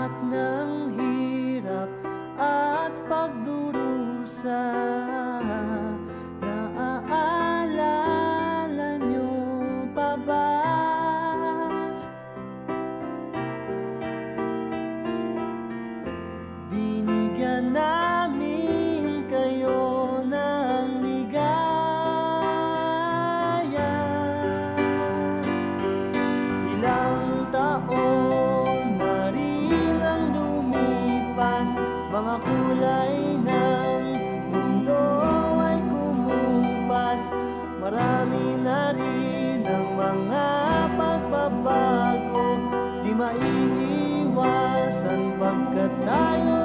not know. maiiwasan pagkat tayo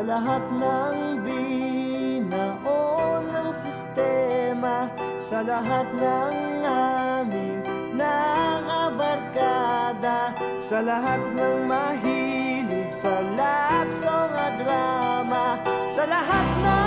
lahat ng binaon ng sistema Sa lahat ng aming nakabarkada Sa lahat ng mahilig sa love at drama Sa lahat ng